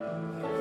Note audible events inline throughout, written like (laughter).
Thank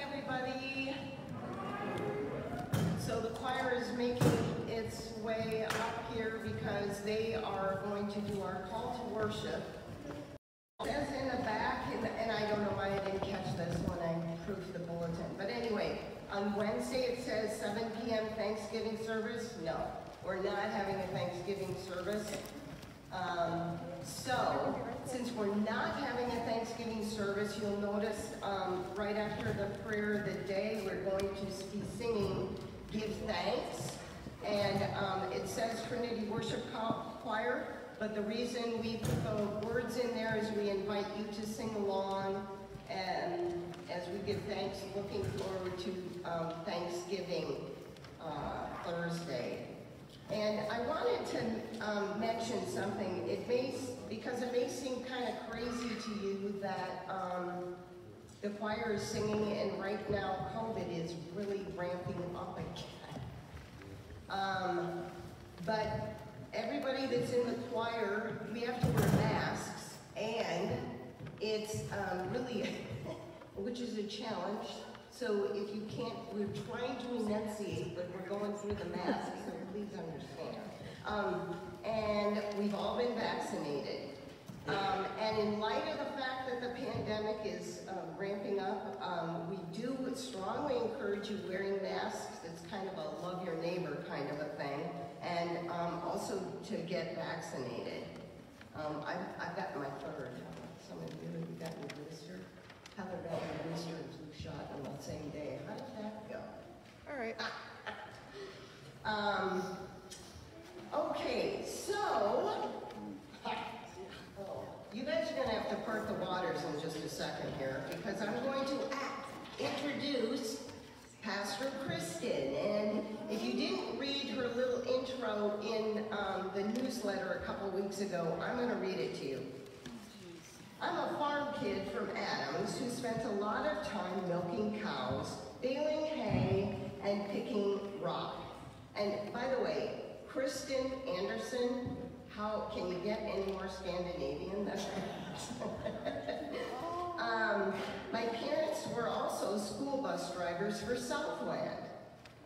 everybody. So the choir is making its way up here because they are going to do our call to worship. It says in the back, and, and I don't know why I didn't catch this when I proofed the bulletin, but anyway, on Wednesday it says 7 p.m. Thanksgiving service. No, we're not having a Thanksgiving service. Um, so, since we're not having a Thanksgiving service, you'll notice um, right after the prayer of the day, we're going to be singing Give Thanks. And um, it says Trinity Worship Choir, but the reason we put the words in there is we invite you to sing along and as we give thanks, looking forward to um, Thanksgiving uh, Thursday. And I wanted to um, mention something. It may, because it may seem kind of crazy to you that um, the choir is singing and right now COVID is really ramping up again. Um, but everybody that's in the choir, we have to wear masks and it's um, really, (laughs) which is a challenge. So if you can't, we're trying to enunciate, but we're going through the masks, please understand. Um, and we've all been vaccinated. Um, and in light of the fact that the pandemic is uh, ramping up, um, we do strongly encourage you wearing masks. It's kind of a love your neighbor kind of a thing. And um, also to get vaccinated. Um, I've, I've gotten my third. Some of you have gotten your booster. Heather got her booster and flu shot on the same day. How did that go? All right. Um, okay, so, (laughs) oh, you guys are gonna have to part the waters in just a second here because I'm going to introduce Pastor Kristen. And if you didn't read her little intro in um, the newsletter a couple weeks ago, I'm gonna read it to you. I'm a farm kid from Adams who spent a lot of time milking cows, baling hay, and picking rock. And by the way, Kristen Anderson, how can you get any more Scandinavian than that? (laughs) um, my parents were also school bus drivers for Southland.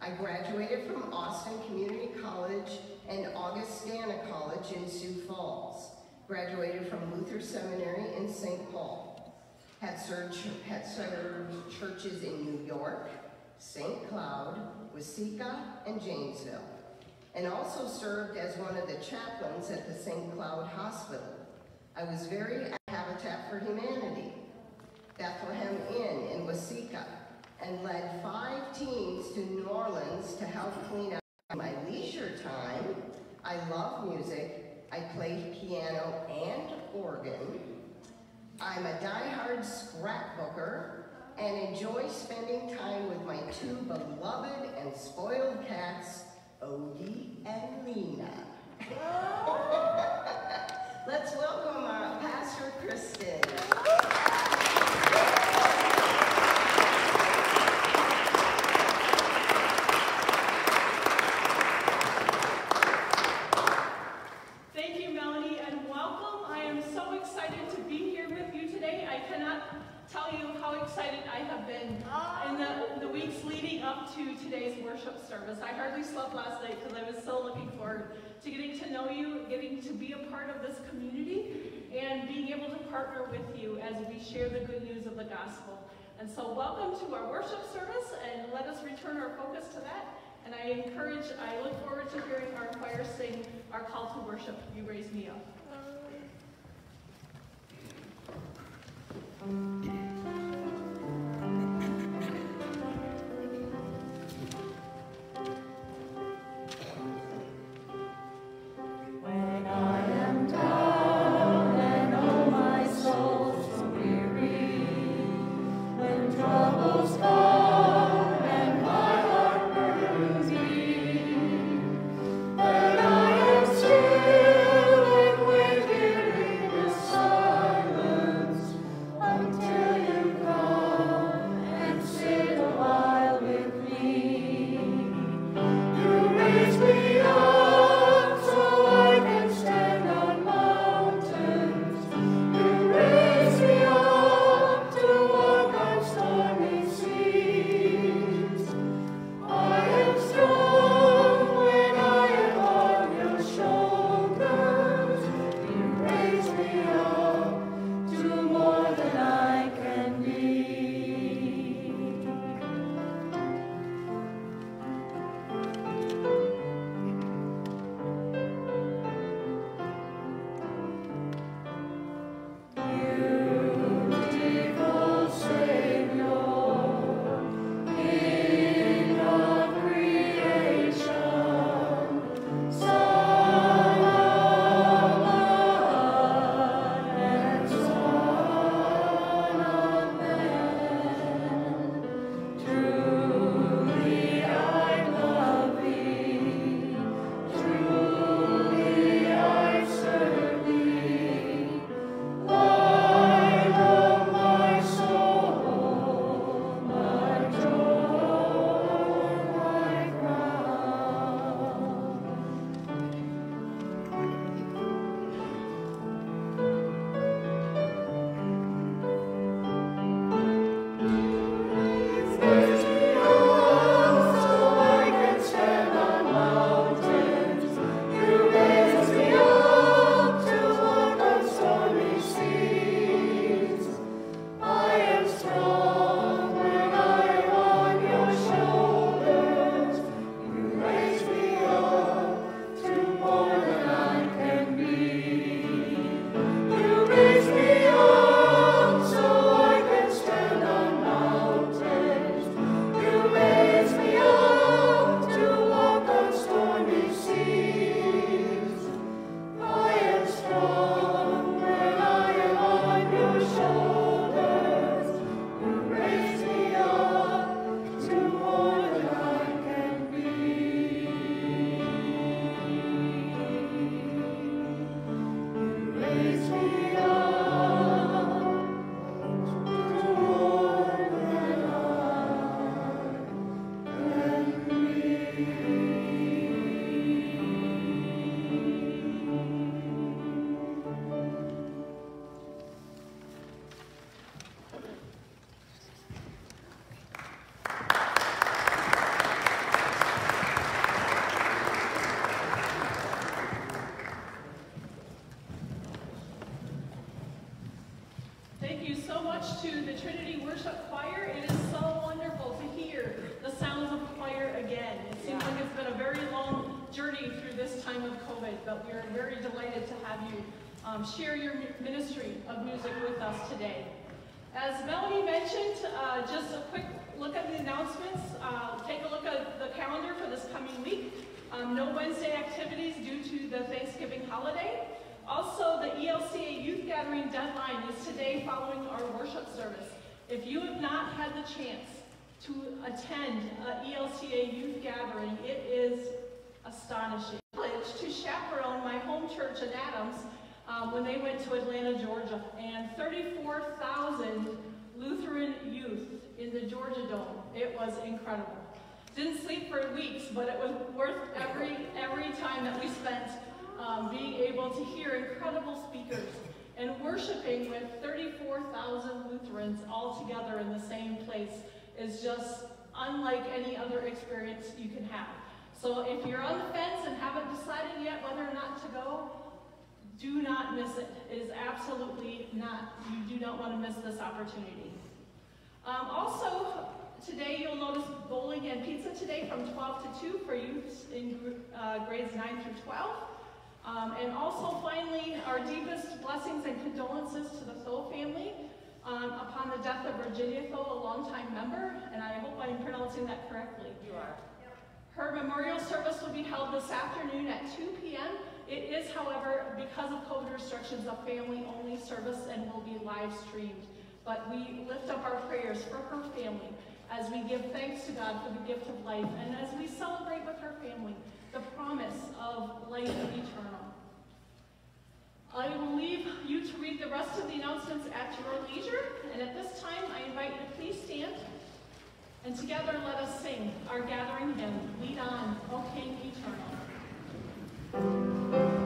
I graduated from Austin Community College and Augustana College in Sioux Falls. Graduated from Luther Seminary in St. Paul. Had served, had served churches in New York, St. Cloud, Waseca, and Janesville, and also served as one of the chaplains at the St. Cloud Hospital. I was very at Habitat for Humanity, Bethlehem Inn in Waseca, and led five teams to New Orleans to help clean up my leisure time. I love music. I play piano and organ. I'm a die-hard scrapbooker and enjoy spending time with my two beloved and spoiled cats, Odie and Lena. (laughs) Let's welcome our Pastor Kristen. Service. I hardly slept last night because I was so looking forward to getting to know you, getting to be a part of this community, and being able to partner with you as we share the good news of the gospel. And so welcome to our worship service, and let us return our focus to that. And I encourage, I look forward to hearing our choir sing our call to worship, You Raise Me Up. Um. Activities due to the Thanksgiving holiday. Also, the ELCA Youth Gathering deadline is today following our worship service. If you have not had the chance to attend an ELCA Youth Gathering, it is astonishing. To chaperone my home church in Adams um, when they went to Atlanta, Georgia, and 34,000 Lutheran youth in the Georgia Dome. It was incredible. Didn't sleep for weeks, but it was worth every every time that we spent um, being able to hear incredible speakers and worshiping with 34,000 Lutherans all together in the same place is just unlike any other experience you can have. So if you're on the fence and haven't decided yet whether or not to go, do not miss it. It is absolutely not, you do not want to miss this opportunity. Um, also, today you'll notice bowling and pizza today from 12 to 2 for youths in uh, grades 9 through 12. Um, and also, finally, our deepest blessings and condolences to the Tho family um, upon the death of Virginia Tho, a longtime member, and I hope I'm pronouncing that correctly. You are. Her memorial service will be held this afternoon at 2 p.m. It is, however, because of COVID restrictions, a family-only service and will be live streamed. But we lift up our prayers for her family as we give thanks to God for the gift of life and as we celebrate with her family the promise of life eternal. I will leave you to read the rest of the announcements at your leisure, and at this time I invite you to please stand and together let us sing our gathering hymn, Lead On, O King Eternal.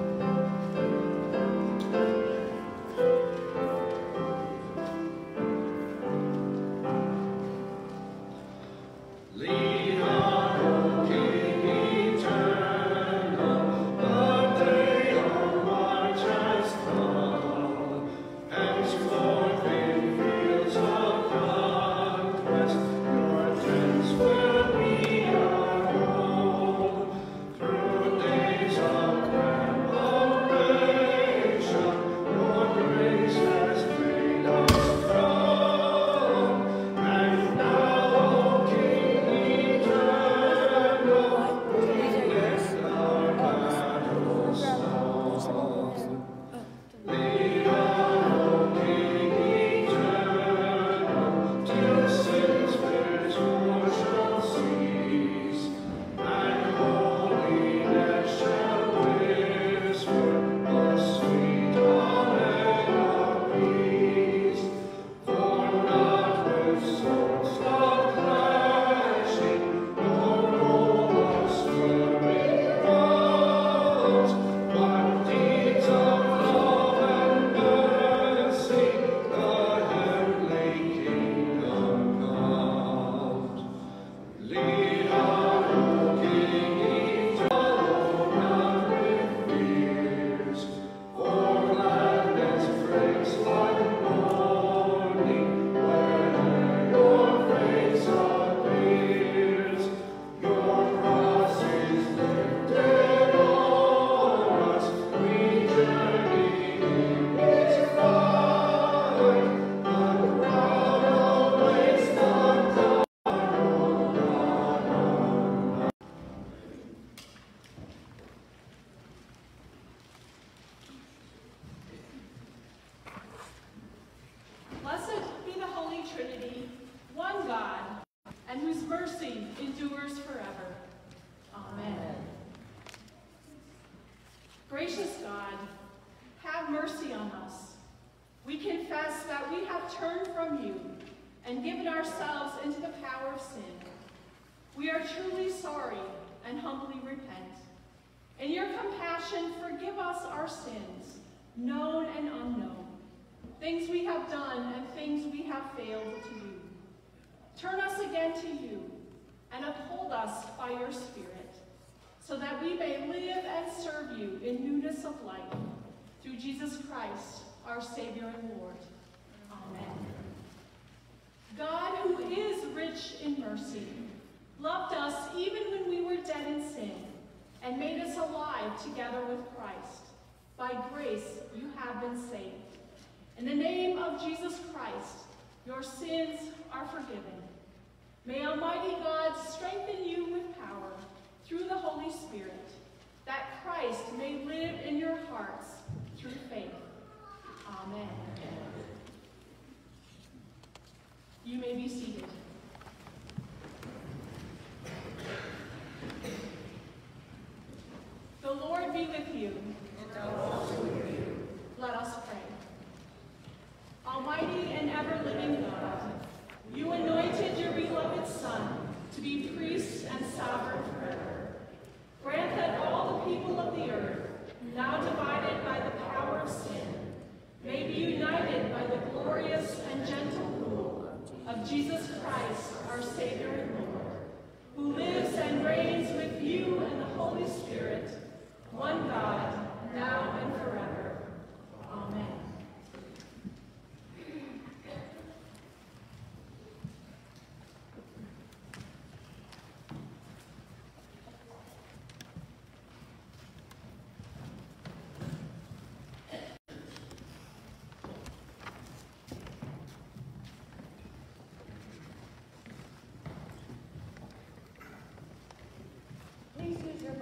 Of sin. We are truly sorry and humbly repent. In your compassion, forgive us our sins, known and unknown, things we have done and things we have failed to do. Turn us again to you and uphold us by your spirit, so that we may live and serve you in newness of life. Through Jesus Christ, our Savior and Lord. Amen. God, who is rich in mercy, loved us even when we were dead in sin, and made us alive together with Christ. By grace you have been saved. In the name of Jesus Christ, your sins are forgiven. May Almighty God strengthen you with power through the Holy Spirit, that Christ may live in your hearts through faith. Amen. You may be seated. The Lord be with you. And you let us pray. Almighty and ever-living God, you anointed your beloved Son to be priest and sovereign forever. Grant that all the people of the earth, now divided by the power of sin, may be united by the glorious and gentle of Jesus Christ, our Savior and Lord, who lives and reigns with you and the Holy Spirit, one God, now and forever.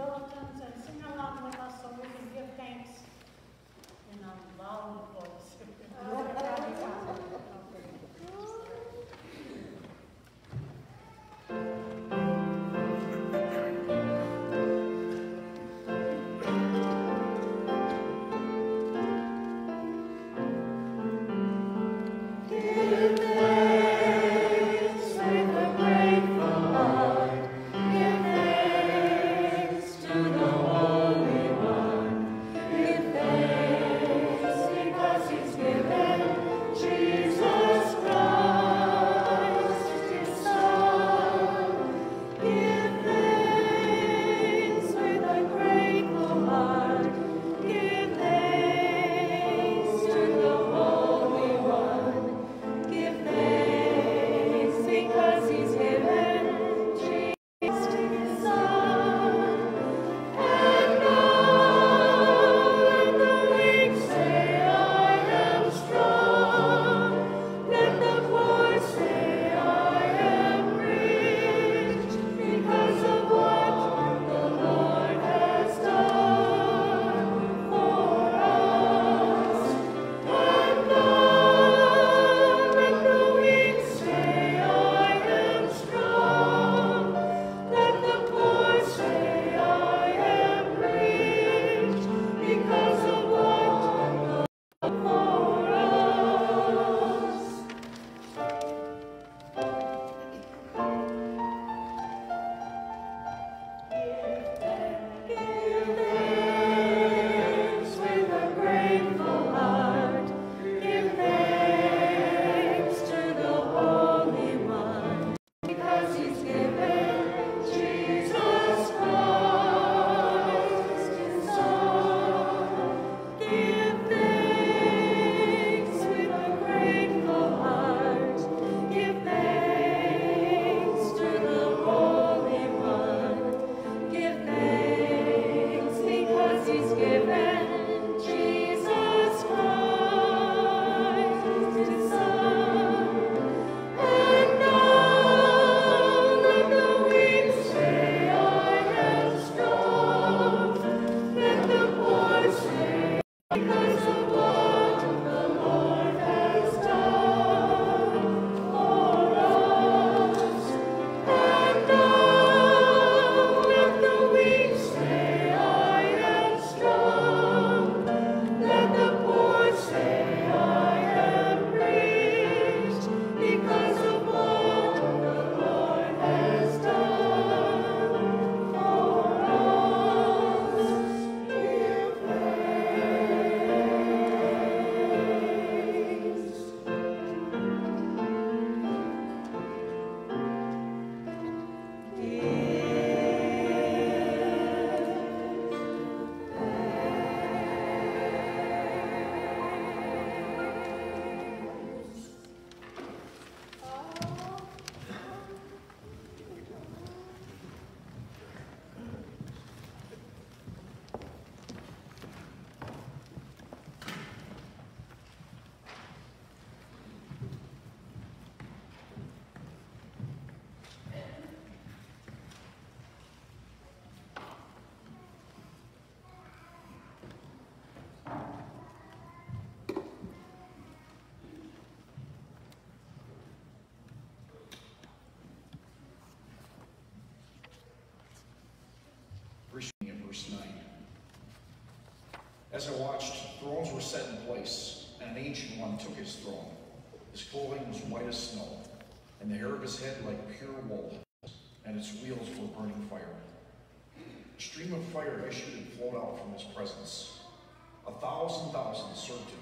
bulletins and sing along with us so we can give thanks in a loud voice. As I watched, thrones were set in place, and an ancient one took his throne. His clothing was white as snow, and the hair of his head like pure wool, and its wheels were burning fire. A stream of fire issued and flowed out from his presence. A thousand thousand served him,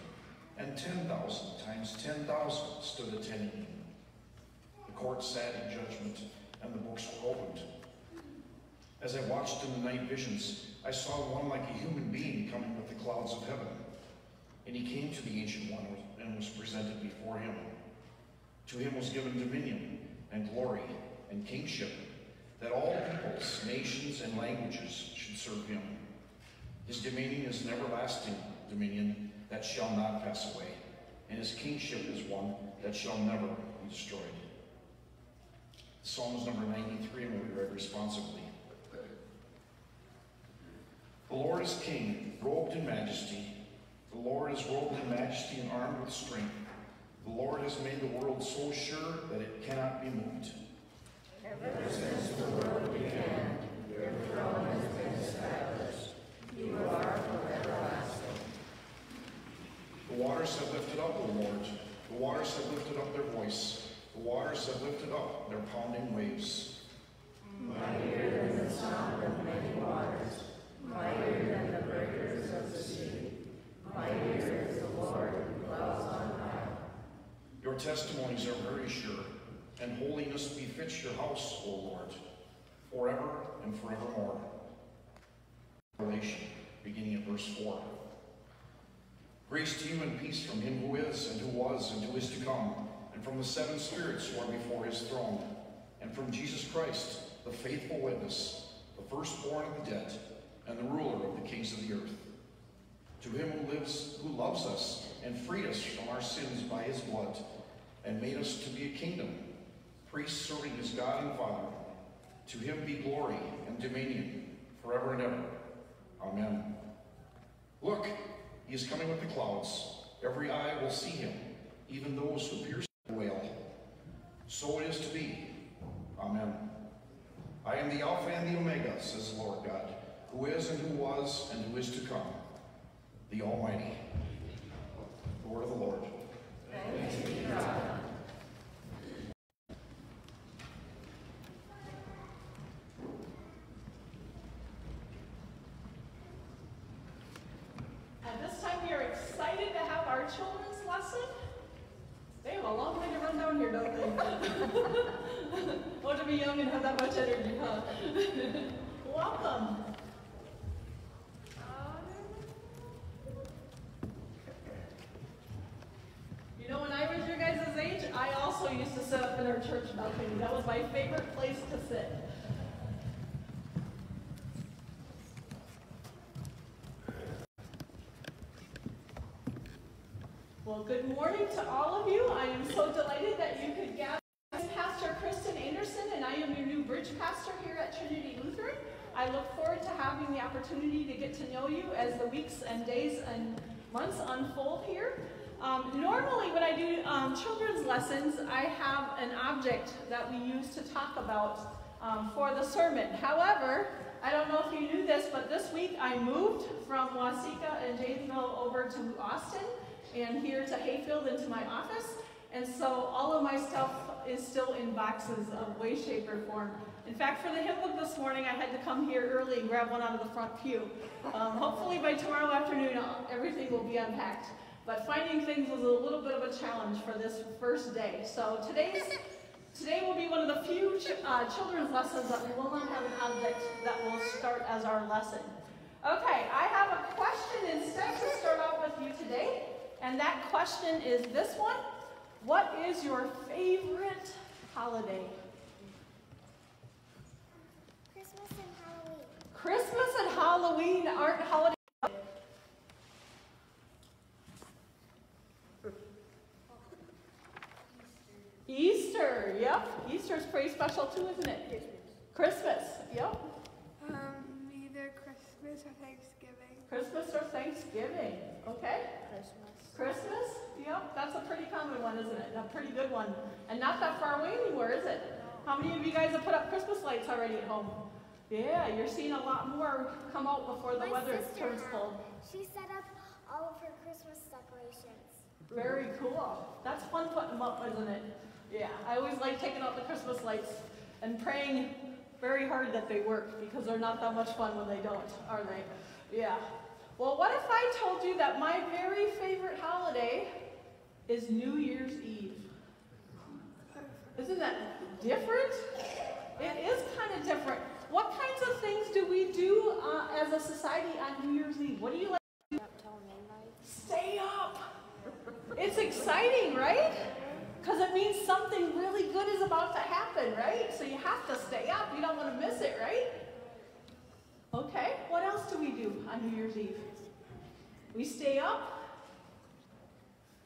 and ten thousand times ten thousand stood attending him. The court sat in judgment, and the books were opened. As I watched in the night visions, I saw one like a human being coming with the clouds of heaven. And he came to the Ancient One and was presented before him. To him was given dominion and glory and kingship, that all peoples, nations, and languages should serve him. His dominion is an everlasting dominion that shall not pass away, and his kingship is one that shall never be destroyed. Psalms number 93 and be read responsibly. The Lord is king, robed in majesty. The Lord is robed in majesty and armed with strength. The Lord has made the world so sure that it cannot be moved. Ever since the world began, your throne has been established. You are forever lasting. The waters have lifted up, O Lord. The waters have lifted up their voice. The waters have lifted up their pounding waves. Mightier than the sound of many waters, mightier than the breakers of the sea. Mightier is the Lord who dwells on high. Your testimonies are very sure, and holiness befits your house, O Lord, forever and forevermore. Revelation, beginning at verse 4. Grace to you and peace from him who is, and who was, and who is to come, and from the seven spirits who are before his throne, and from Jesus Christ, the faithful witness, the firstborn of the dead, and the ruler of the kings of the earth. To him who lives, who loves us, and freed us from our sins by his blood, and made us to be a kingdom, priests serving his God and Father. To him be glory and dominion forever and ever. Amen. Look, he is coming with the clouds. Every eye will see him, even those who pierced the veil. So it is to be. Amen. I am the Alpha and the Omega, says the Lord God, who is and who was and who is to come, the Almighty. The word of the Lord. At this time, we are excited to have our children's lesson. They have a long way to run down here, don't they? (laughs) oh, to be young and have that much energy, huh? (laughs) Welcome. You know, when I was your guys' age, I also used to sit up in our church balcony. That was my favorite place to sit. Well, good morning to all of you. I am so delighted that you could gather. I'm Pastor Kristen Anderson, and I am your new bridge pastor here at Trinity Lutheran. I look forward to having the opportunity to get to know you as the weeks and days and months unfold here. Um, normally, when I do um, children's lessons, I have an object that we use to talk about um, for the sermon. However, I don't know if you knew this, but this week I moved from Waseca and Janesville over to Austin and here to Hayfield into my office. And so all of my stuff is still in boxes of way, shape, or form. In fact, for the hymn book this morning, I had to come here early and grab one out of the front pew. Um, hopefully by tomorrow afternoon, uh, everything will be unpacked. But finding things was a little bit of a challenge for this first day. So today's (laughs) Today will be one of the few ch uh, children's lessons that we will not have an object that will start as our lesson. Okay, I have a question instead to start off with you today. And that question is this one. What is your favorite holiday? Christmas and Halloween. Christmas and Halloween aren't holidays. Easter, yep. Easter's pretty special too, isn't it? Christmas, yep. Um, either Christmas or Thanksgiving. Christmas or Thanksgiving, okay? Christmas. Christmas, yep, that's a pretty common one, isn't it? A pretty good one. And not that far away anywhere, is it? How many of you guys have put up Christmas lights already at home? Yeah, you're seeing a lot more come out before the My weather turns cold. She set up all of her Christmas decorations. Very cool. That's fun putting them up, isn't it? Yeah, I always like taking out the Christmas lights and praying very hard that they work because they're not that much fun when they don't, are they? Yeah. Well, what if I told you that my very favorite holiday is New Year's Eve? Isn't that different? It is kind of different. What kinds of things do we do uh, as a society on New Year's Eve? What do you like? Till midnight. Stay up. It's exciting, right? Because it means something really good is about to happen, right? So you have to stay up. You don't want to miss it, right? Okay, what else do we do on New Year's Eve? We stay up.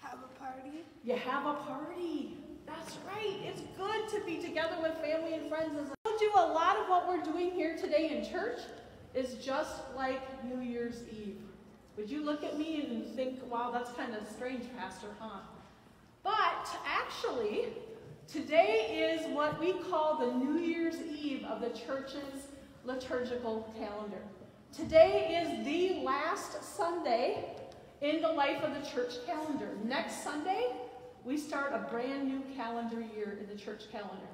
Have a party. You have a party. That's right. It's good to be together with family and friends. As I told you, a lot of what we're doing here today in church is just like New Year's Eve. Would you look at me and think, wow, that's kind of strange, Pastor, huh? But actually, today is what we call the New Year's Eve of the church's liturgical calendar. Today is the last Sunday in the life of the church calendar. Next Sunday, we start a brand new calendar year in the church calendar,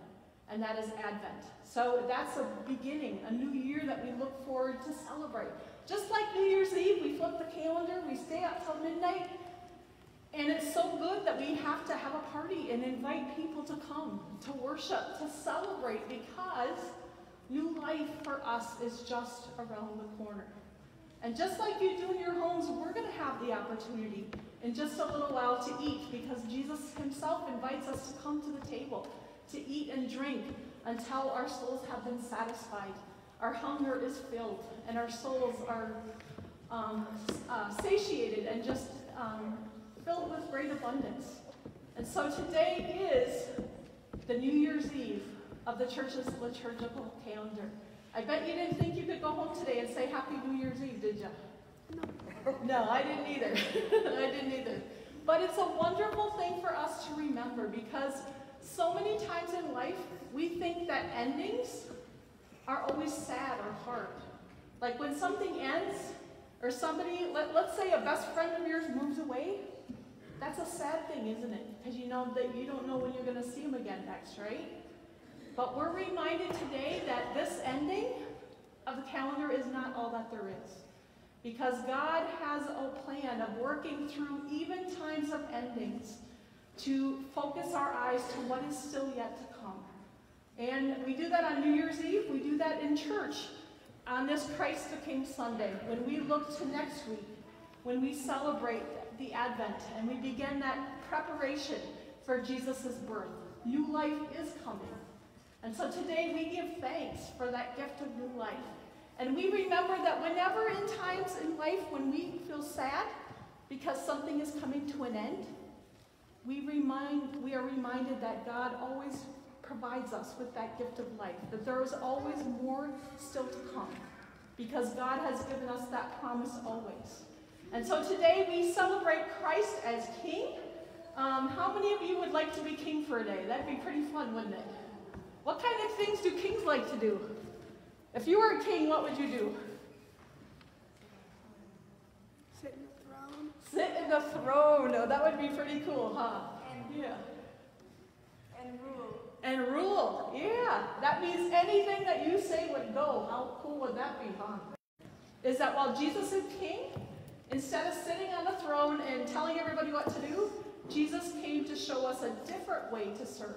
and that is Advent. So that's a beginning, a new year that we look forward to celebrate. Just like New Year's Eve, we flip the calendar, we stay up till midnight, and it's so good that we have to have a party and invite people to come, to worship, to celebrate, because new life for us is just around the corner. And just like you do in your homes, we're going to have the opportunity in just a little while to eat because Jesus himself invites us to come to the table, to eat and drink until our souls have been satisfied, our hunger is filled, and our souls are um, uh, satiated and just um, filled with great abundance. And so today is the New Year's Eve of the church's liturgical calendar. I bet you didn't think you could go home today and say Happy New Year's Eve, did you? No. no, I didn't either. (laughs) I didn't either. But it's a wonderful thing for us to remember because so many times in life we think that endings are always sad or hard. Like when something ends, or somebody, let, let's say a best friend of yours moves away, that's a sad thing, isn't it? Because you know that you don't know when you're going to see them again next, right? But we're reminded today that this ending of the calendar is not all that there is. Because God has a plan of working through even times of endings to focus our eyes to what is still yet to come. And we do that on New Year's Eve, we do that in church on this Christ the King Sunday, when we look to next week, when we celebrate the Advent and we begin that preparation for Jesus' birth. New life is coming. And so today we give thanks for that gift of new life. And we remember that whenever in times in life when we feel sad because something is coming to an end, we remind we are reminded that God always provides us with that gift of life, that there is always more still to come. Because God has given us that promise always. And so today we celebrate Christ as King. Um, how many of you would like to be king for a day? That'd be pretty fun, wouldn't it? What kind of things do kings like to do? If you were a king, what would you do? Sit in the throne. Sit in the throne. Oh, that would be pretty cool, huh? Yeah. And rule. And rule. Yeah. That means anything that you say would go. How cool would that be, huh? Is that while Jesus is king, instead of sitting on the throne and telling everybody what to do, Jesus came to show us a different way to serve.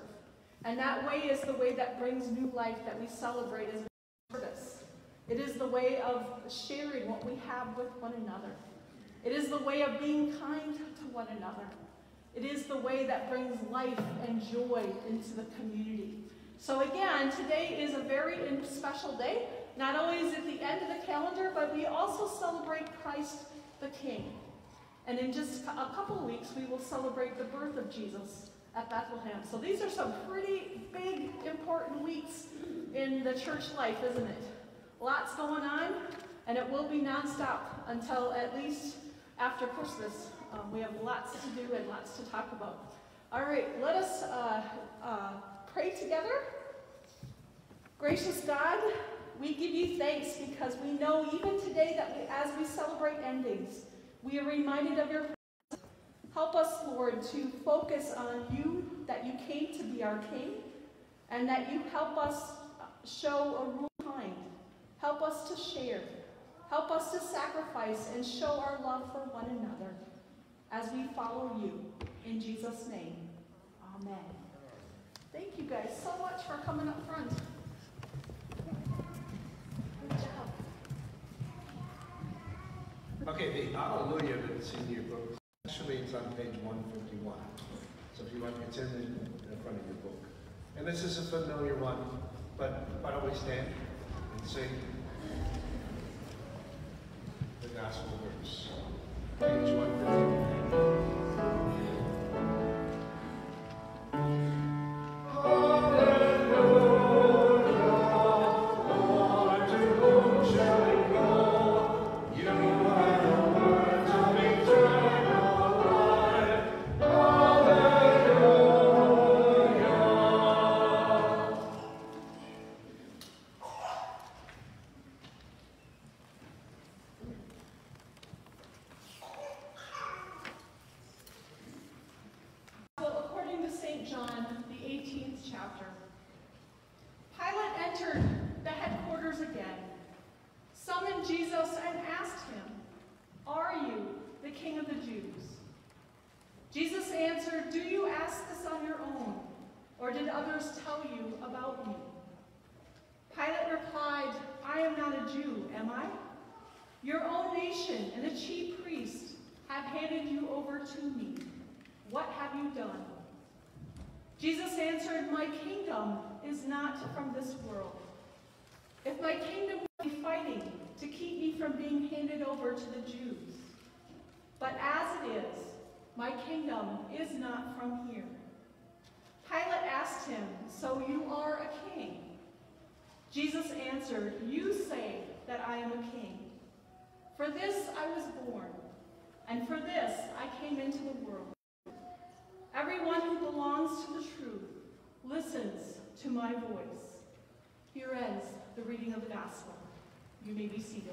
And that way is the way that brings new life that we celebrate as service. It is the way of sharing what we have with one another. It is the way of being kind to one another. It is the way that brings life and joy into the community. So again, today is a very special day. Not only is it the end of the calendar, but we also celebrate Christ the King. And in just a couple of weeks, we will celebrate the birth of Jesus at Bethlehem. So these are some pretty big, important weeks in the church life, isn't it? Lots going on, and it will be nonstop until at least after Christmas. Um, we have lots to do and lots to talk about. All right, let us uh, uh, pray together. Gracious God, we give you thanks because we know even today that we, as we celebrate endings, we are reminded of your presence. Help us, Lord, to focus on you, that you came to be our King, and that you help us show a rule kind. Help us to share. Help us to sacrifice and show our love for one another as we follow you. In Jesus' name, amen. Thank you guys so much for coming up front. Okay, the Hallelujah that's in your book, actually it's on page 151. So if you want, it's in the, in front of your book. And this is a familiar one, but why don't we stand and sing the gospel verse? Page 151. You may be seated.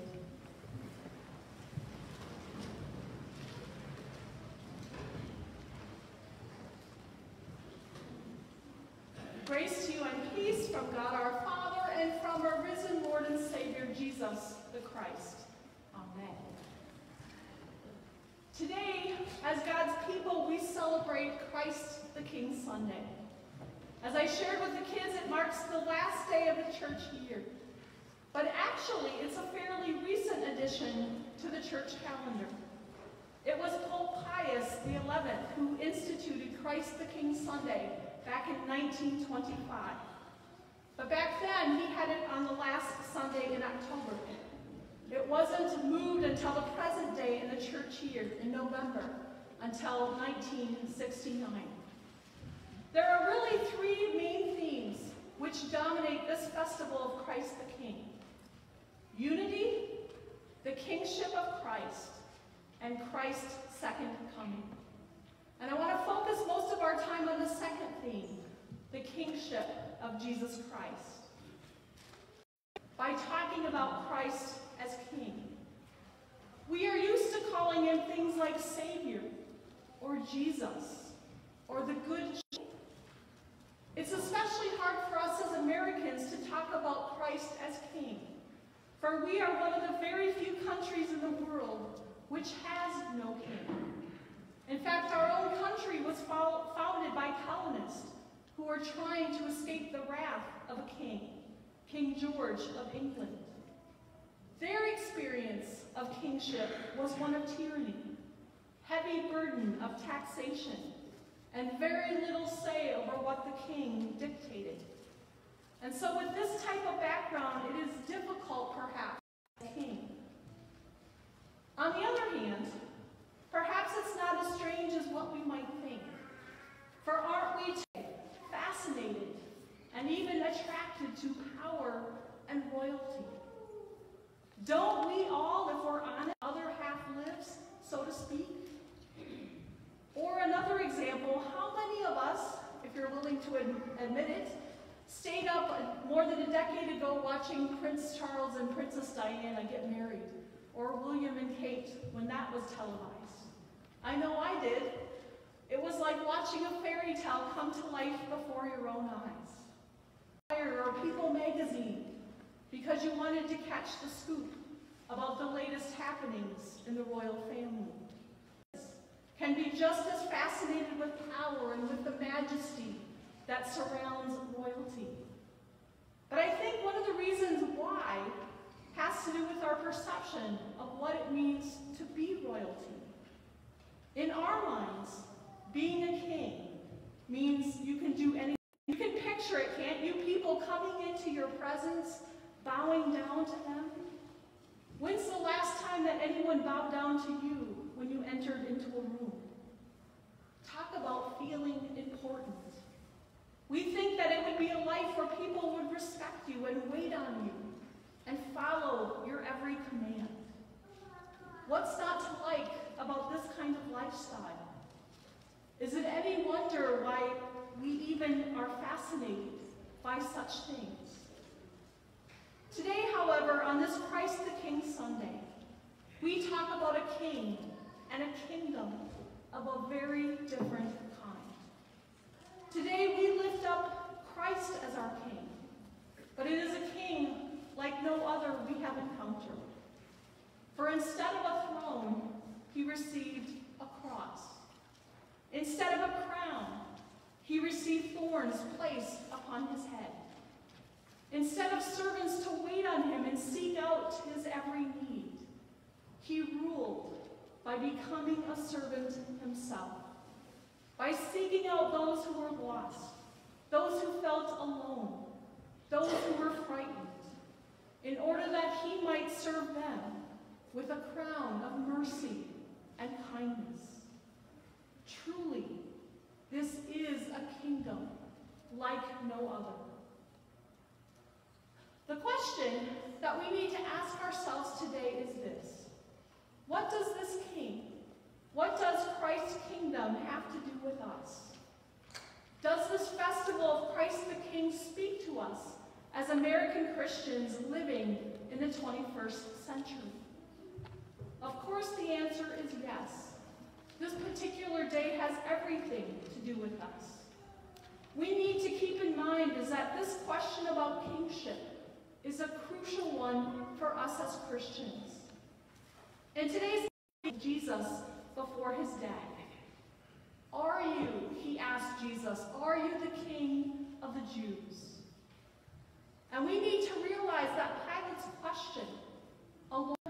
Grace to you and peace from God our Father and from our risen Lord and Savior Jesus the Christ. Amen. Today, as God's people, we celebrate Christ the King Sunday. As I shared with the kids, it marks the last day of the church year. But actually, it's a fairly recent addition to the church calendar. It was Pope Pius XI who instituted Christ the King Sunday back in 1925. But back then, he had it on the last Sunday in October. It wasn't moved until the present day in the church year in November until 1969. There are really three main themes which dominate this festival of Christ the King. Unity, the kingship of Christ, and Christ's second coming. And I want to focus most of our time on the second theme, the kingship of Jesus Christ. By talking about Christ as king. We are used to calling him things like Savior, or Jesus, or the Good. It's especially hard for us as Americans to talk about Christ as king, for we are one of the very few countries in the world which has no king. In fact, our own country was fo- founded by colonists who were trying to escape the wrath of a king, King George of England. Their experience of kingship was one of tyranny, heavy burden of taxation, and very little say over what the king dictated. And so with this type of background, it is difficult, perhaps. On the other hand, perhaps it's not as strange as what we might think. For aren't we fascinated and even attracted to power and royalty? Don't we all, if we're honest, other half lives, so to speak? Or another example, how many of us, if you're willing to admit it, stayed up more than a decade ago watching Prince Charles and Princess Diana get married, or William and Kate when that was televised? I know I did. It was like watching a fairy tale come to life before your own eyes. Or People magazine, because you wanted to catch the scoop about the latest happenings in the royal family. Can be just as fascinated with power and with the majesty that surrounds royalty. But I think one of the reasons why has to do with our perception of what it means to be royalty. In our minds, being a king means you can do anything. You can picture it, can't you? People coming into your presence, bowing down to them. When's the last time that anyone bowed down to you when you entered into a room? Talk about feeling important. We think that it would be a life where people would respect you and wait on you and follow your every command. What's not to like about this kind of lifestyle? Is it any wonder why we even are fascinated by such things? Today, however, on this Christ the King Sunday, we talk about a king and a kingdom of a very different. Today, we lift up Christ as our king, but it is a king like no other we have encountered. For instead of a throne, he received a cross. Instead of a crown, he received thorns placed upon his head. Instead of servants to wait on him and seek out his every need, he ruled by becoming a servant himself, by seeking out those who were lost, those who felt alone, those who were frightened, in order that he might serve them with a crown of mercy and kindness. Truly, this is a kingdom like no other. The question that we need to ask ourselves today is this. What does this king, what does Christ's kingdom have to do with us? Does this festival of Christ the King speak to us as American Christians living in the 21st century? Of course, the answer is yes. This particular day has everything to do with us. We need to keep in mind is that this question about kingship is a crucial one for us as Christians. In today's Jesus before his death. Are you, he asked Jesus, are you the king of the Jews? And we need to realize that Pilate's question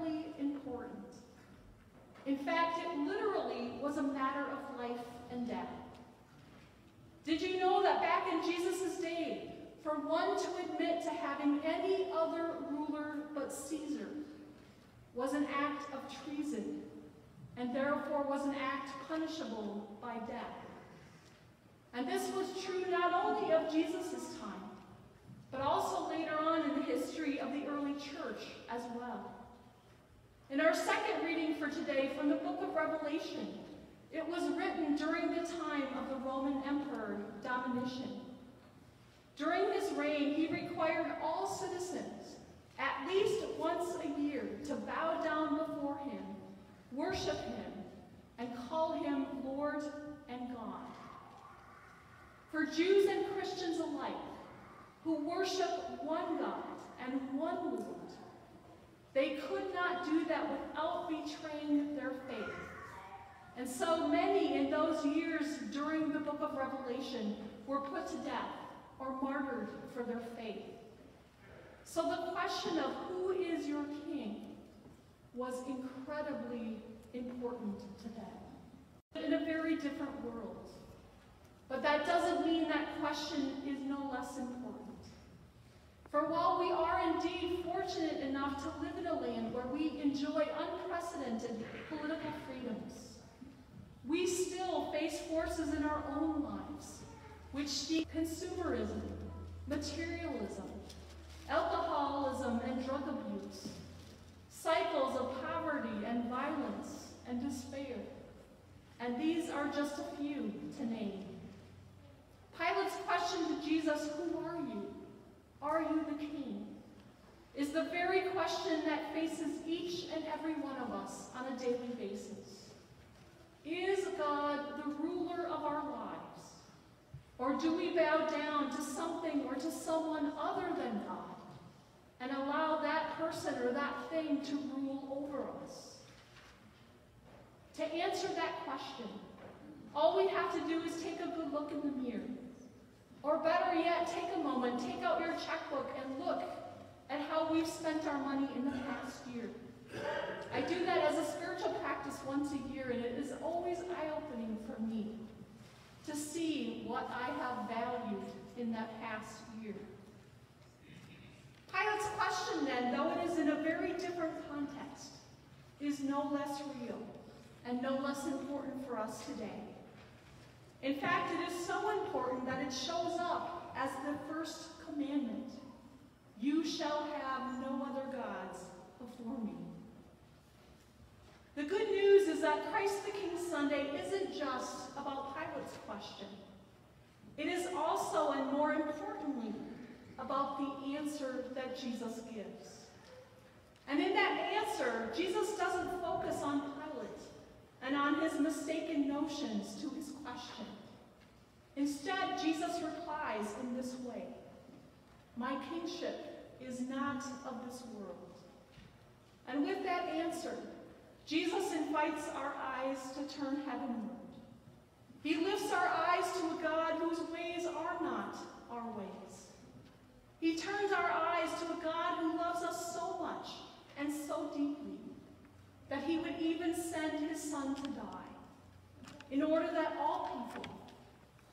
is important. In fact, it literally was a matter of life and death. Did you know that back in Jesus' day, for one to admit to having any other ruler but Caesar was an act of treason, and therefore was an act punishable by death. And this was true not only of Jesus' time, but also later on in the history of the early church as well. In our second reading for today from the book of Revelation, it was written during the time of the Roman Emperor Domitian. During his reign, he required all citizens, at least once a year, to bow down before him, worship him, and call him Lord and God. For Jews and Christians alike, who worship one God and one Lord, they could not do that without betraying their faith. And so many in those years during the book of Revelation were put to death or martyred for their faith. So the question of who is your king was incredibly important to them in a very different world. But that doesn't mean that question is no less important. For while we are indeed fortunate enough to live in a land where we enjoy unprecedented political freedoms, we still face forces in our own lives which seek consumerism, materialism, alcoholism and drug abuse, cycles of poverty and violence and despair. And these are just a few to name. Pilate's question to Jesus, who are you? Are you the king? Is the very question that faces each and every one of us on a daily basis. Is God the ruler of our lives? Or do we bow down to something or to someone other than God person or that thing to rule over us? To answer that question, all we have to do is take a good look in the mirror. Or better yet, take a moment, take out your checkbook and look at how we've spent our money in the past year. I do that as a spiritual practice once a year, and it is always eye-opening for me to see what I have valued in that past year. Pilate's question, then, though it is in a very different context, is no less real and no less important for us today. In fact, it is so important that it shows up as the first commandment. You shall have no other gods before me. The good news is that Christ the King Sunday isn't just about Pilate's question. It is also, and more importantly, about the answer that Jesus gives. And in that answer, Jesus doesn't focus on Pilate and on his mistaken notions to his question. Instead, Jesus replies in this way My kingship is not of this world. And with that answer, Jesus invites our eyes to turn heavenward. He lifts our eyes to a God whose ways are not our ways. He turns our eyes to a God who loves us so much and so deeply that he would even send his son to die in order that all people,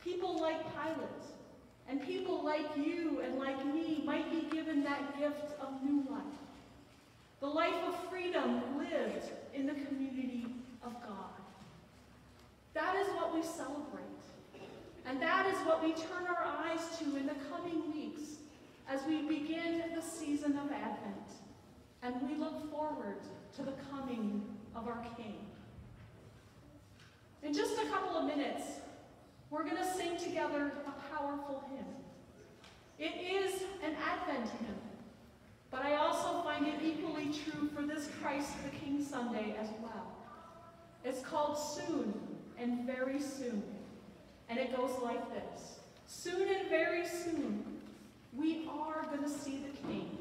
people like Pilate, and people like you and like me might be given that gift of new life. The life of freedom lived in the community of God. That is what we celebrate. And that is what we turn our eyes to in the coming weeks as we begin the season of Advent and we look forward to the coming of our King. In just a couple of minutes, we're going to sing together a powerful hymn. It is an Advent hymn, but I also find it equally true for this Christ the King Sunday as well. It's called Soon and Very Soon, and it goes like this. Soon and very soon, we are going to see the King.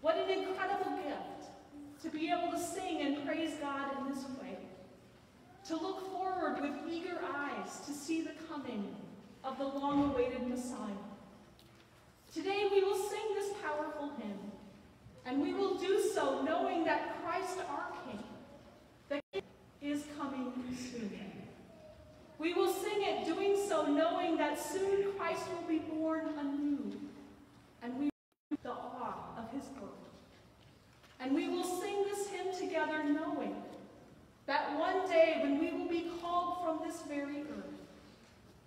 What an incredible gift to be able to sing and praise God in this way. To look forward with eager eyes to see the coming of the long-awaited Messiah. Today we will sing this powerful hymn, and we will do so knowing that Christ our King, the King is coming soon. We will sing it doing so knowing that soon Christ will be born anew, and we the awe of his birth. And we will sing this hymn together knowing that one day when we will be called from this very earth,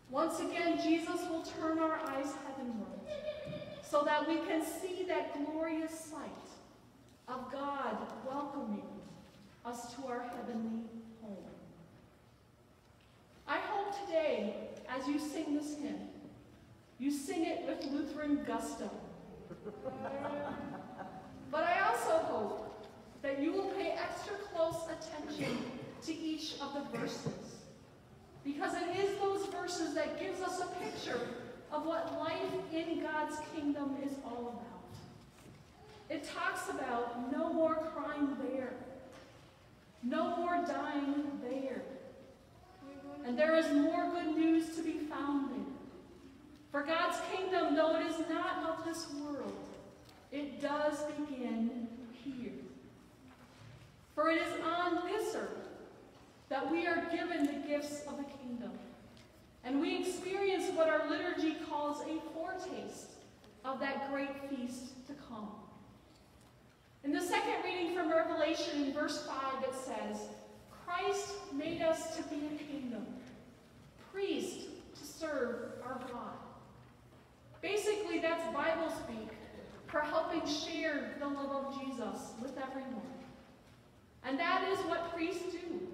once again Jesus will turn our eyes heavenward so that we can see that glorious sight of God welcoming us to our heavenly home. I hope today, as you sing this hymn, you sing it with Lutheran gusto. But I also hope that you will pay extra close attention to each of the verses. Because it is those verses that gives us a picture of what life in God's kingdom is all about. It talks about no more crying there, no more dying there. And there is more good news to be found there. For God's kingdom, though it is not of this world, it does begin here. For it is on this earth that we are given the gifts of the kingdom. And we experience what our liturgy calls a foretaste of that great feast to come. In the second reading from Revelation in verse 5, it says, Christ made us to be a kingdom, priest to serve our God. Basically, that's Bible speak for helping share the love of Jesus with everyone. And that is what priests do.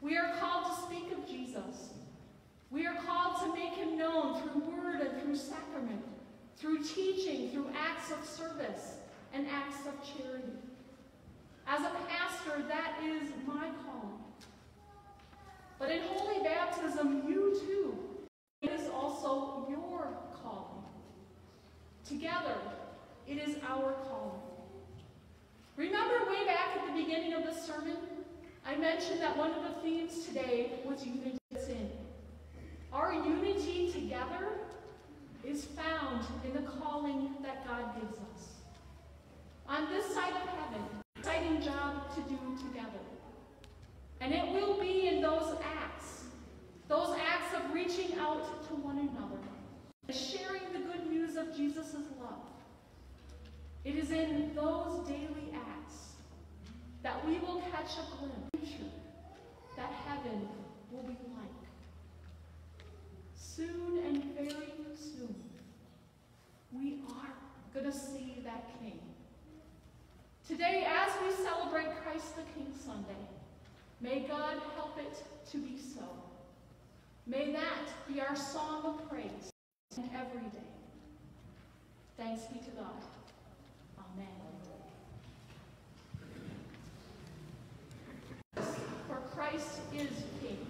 We are called to speak of Jesus. We are called to make him known through word and through sacrament, through teaching, through acts of service and acts of charity. As a pastor, that is my calling. But in holy baptism, you too, Together, it is our calling. Remember way back at the beginning of the sermon, I mentioned that one of the themes today was unity sin. Our unity together is found in the calling that God gives us. On this side of heaven, exciting job to do together. And it will be in those acts, those acts of reaching out to one another, sharing the good news of Jesus' love. It is in those daily acts that we will catch a glimpse that heaven will be like. Soon and very soon, we are going to see that King. Today, as we celebrate Christ the King Sunday, may God help it to be so. May that be our song of praise and every day. Thanks be to God. Amen. For Christ is King.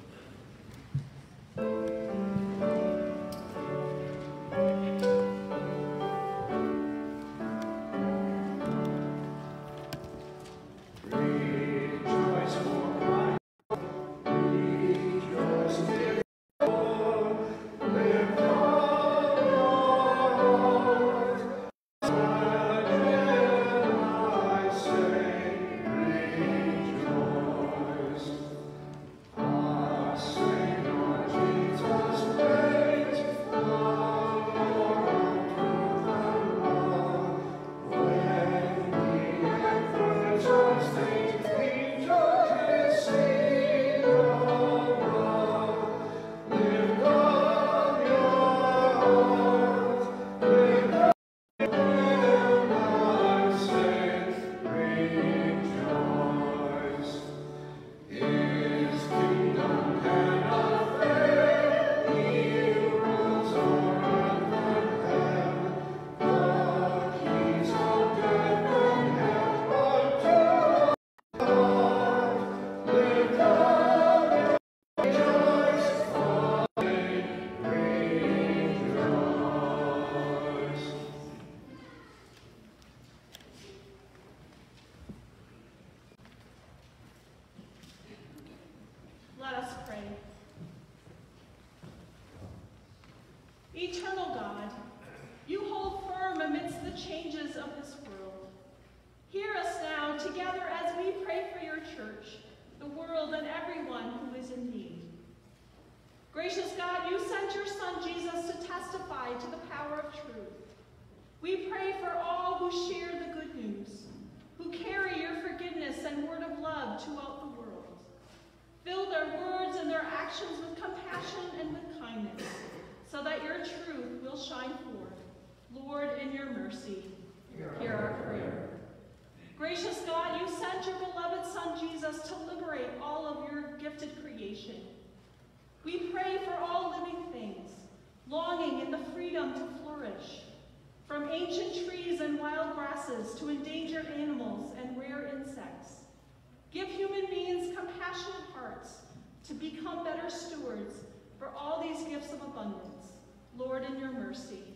mercy.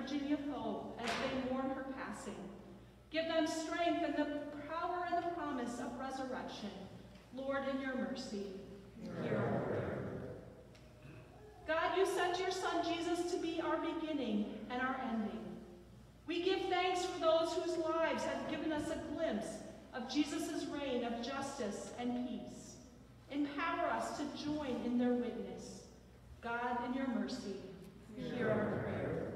Virginia Poe as they mourn her passing. Give them strength and the power and the promise of resurrection. Lord, in your mercy, hear our prayer. God, you sent your son Jesus to be our beginning and our ending. We give thanks for those whose lives have given us a glimpse of Jesus' reign of justice and peace. Empower us to join in their witness. God, in your mercy, hear our prayer.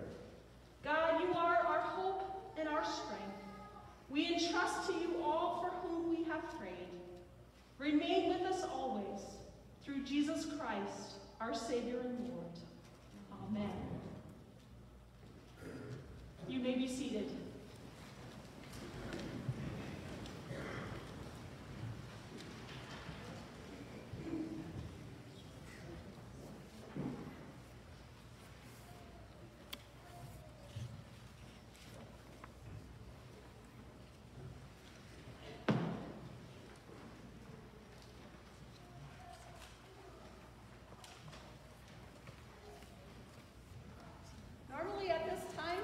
God, you are our hope and our strength. We entrust to you all for whom we have prayed. Remain with us always, through Jesus Christ, our Savior and Lord. Amen. You may be seated. Normally at this time,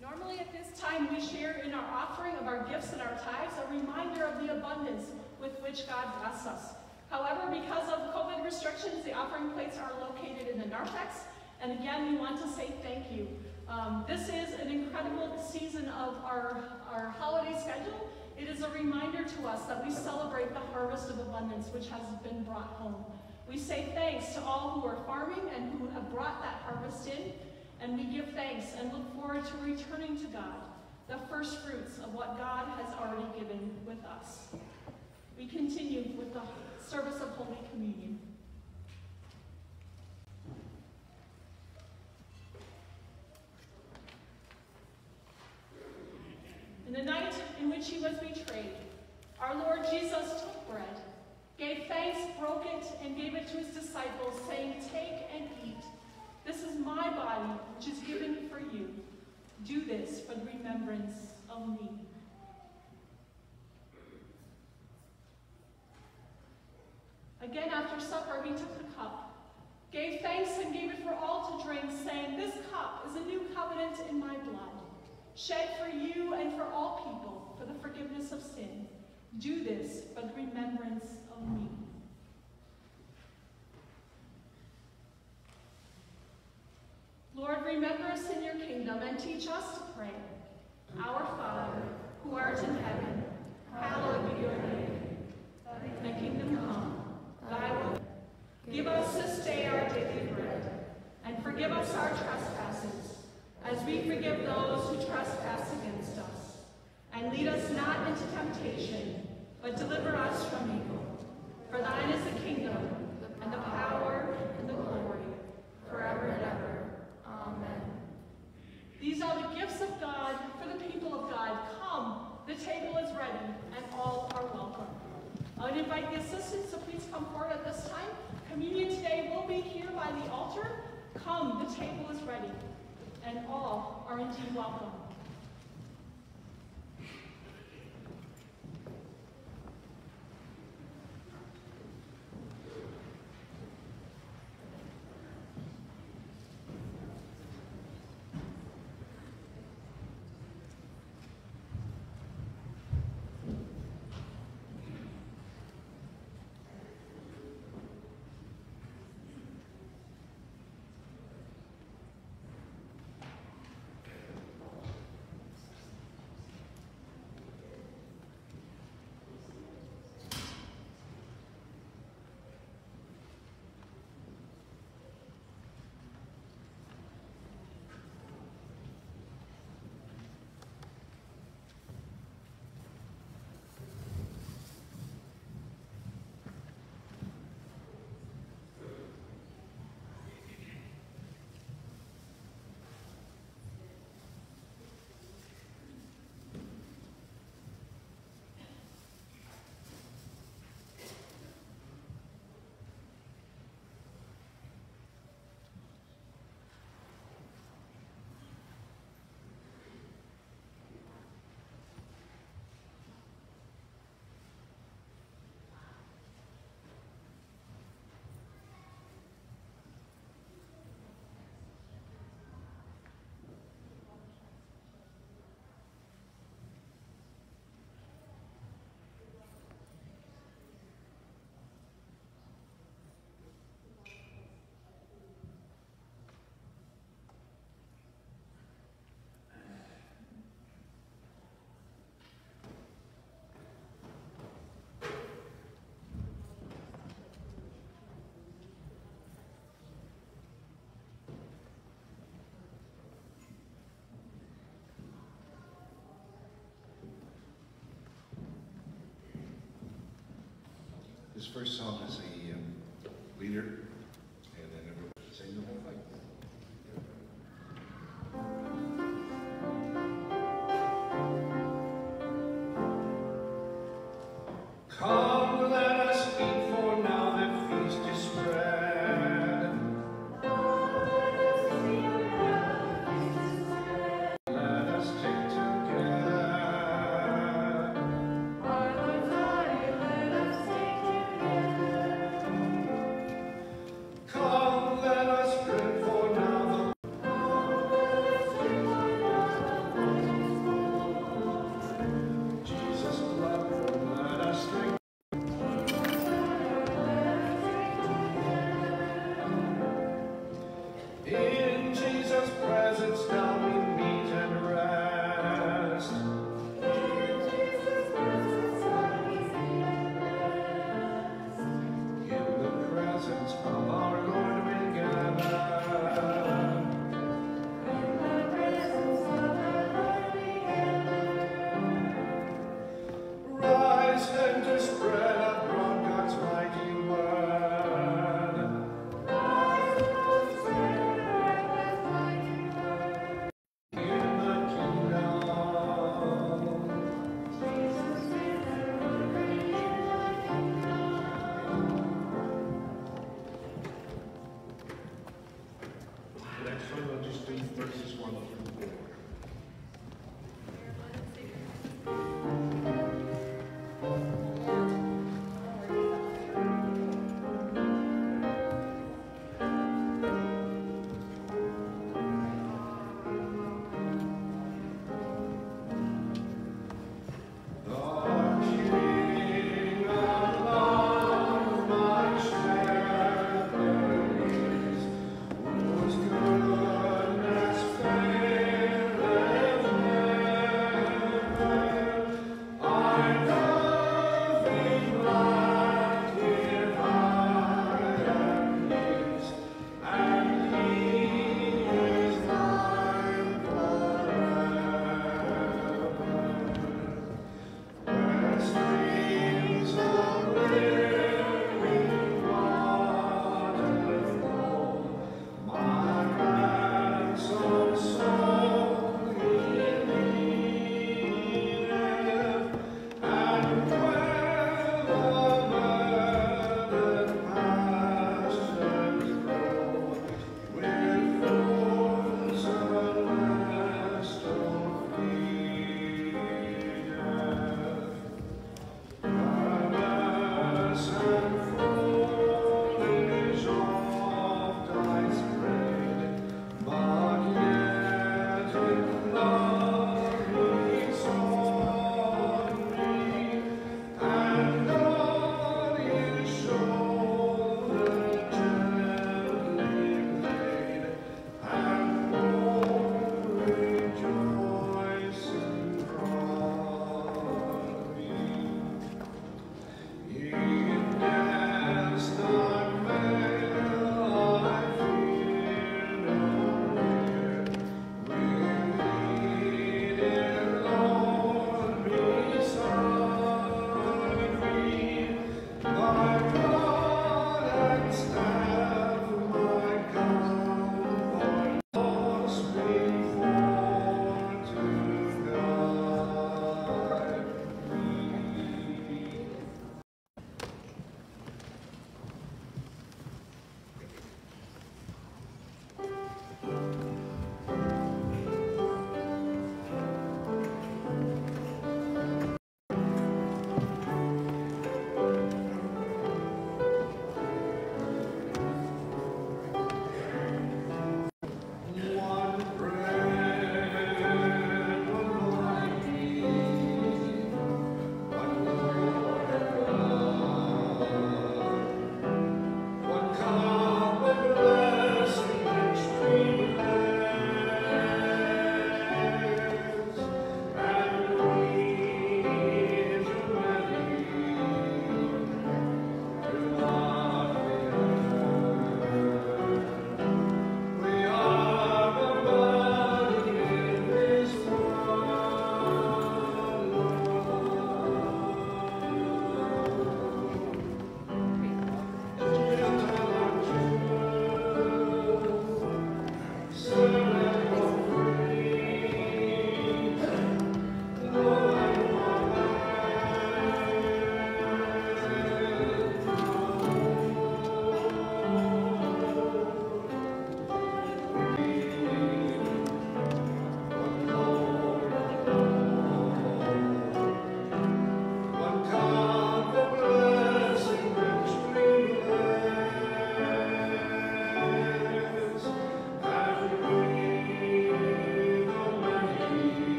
normally at this time we share in our offering of our gifts and our tithes a reminder of the abundance with which God blesses us. However, because of COVID restrictions, the offering plates are located in the narthex. And again, we want to say thank you. Um, this is an incredible season of our, our holiday schedule. It is a reminder to us that we celebrate the harvest of abundance which has been brought home. We say thanks to all who are farming and who have brought that harvest in, and we give thanks and look forward to returning to God, the first fruits of what God has already given with us. We continue with the service of Holy Communion. In the night in which he was betrayed, our Lord Jesus took bread, gave thanks, broke it, and gave it to his disciples, saying, Take and eat. This is my body, which is given for you. Do this for the remembrance of me. Again, after supper, he took the cup, gave thanks, and gave it for all to drink, saying, This cup is a new covenant in my blood, shed for you and for all people for the forgiveness of sin. Do this for the remembrance of me. Lord, remember us in your kingdom and teach us to pray. Our Father, who art in heaven, hallowed be your name. Thy kingdom come, thy will. Give us this day our daily bread, and forgive us our trespasses, as we forgive those who trespass against us. And lead us not into temptation, but deliver us from evil. For thine is the kingdom, and the power, and the glory, forever and ever. These are the gifts of God for the people of God. Come, the table is ready, and all are welcome. I would invite the assistants to please come forward at this time. Communion today will be here by the altar. Come, the table is ready, and all are indeed welcome. First song is a um, leader,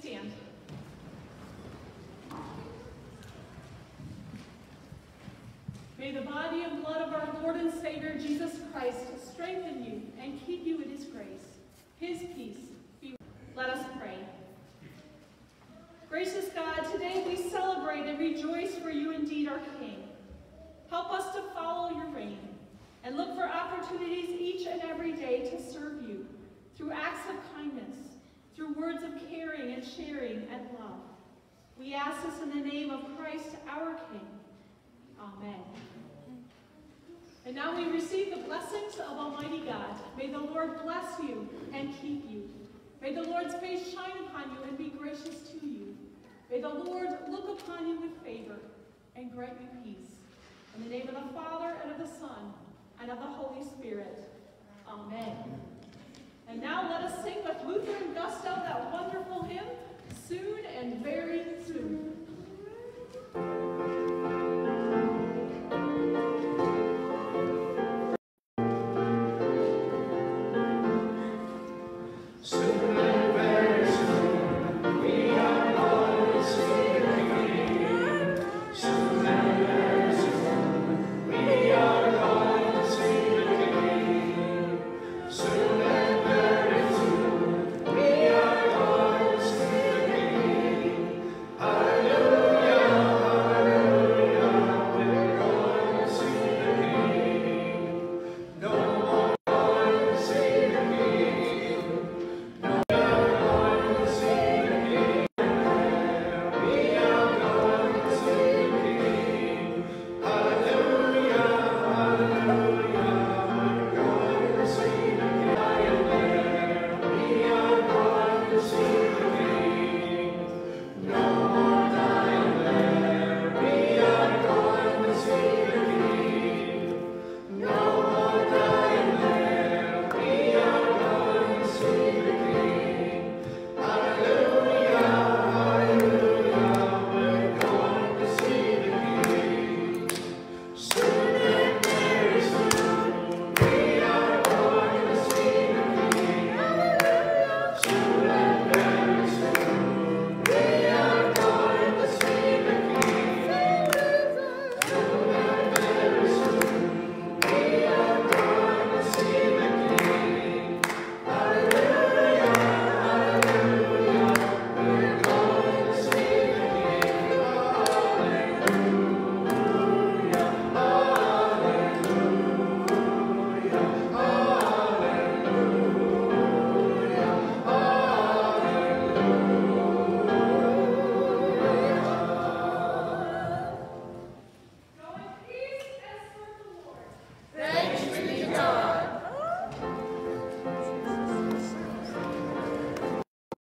stand? May the body and blood of our Lord and Savior Jesus Christ strengthen you and keep you in his grace. His peace be Let us pray. Gracious God, today we celebrate and rejoice for you indeed, our King. Help us to follow your reign and look for opportunities each and every day to serve you through acts of kindness, through words of caring and sharing and love. We ask this in the name of Christ, our King. Amen. And now we receive the blessings of Almighty God. May the Lord bless you and keep you. May the Lord's face shine upon you and be gracious to you. May the Lord look upon you with favor and grant you peace. In the name of the Father, and of the Son, and of the Holy Spirit. Amen. And now let us sing with Luther and Gusto that wonderful hymn, Soon and Very Soon.